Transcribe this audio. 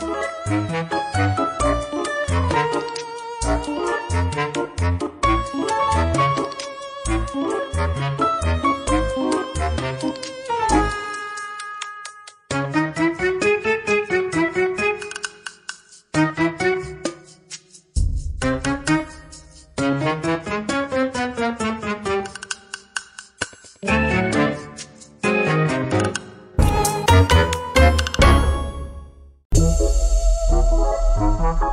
Thank you. Música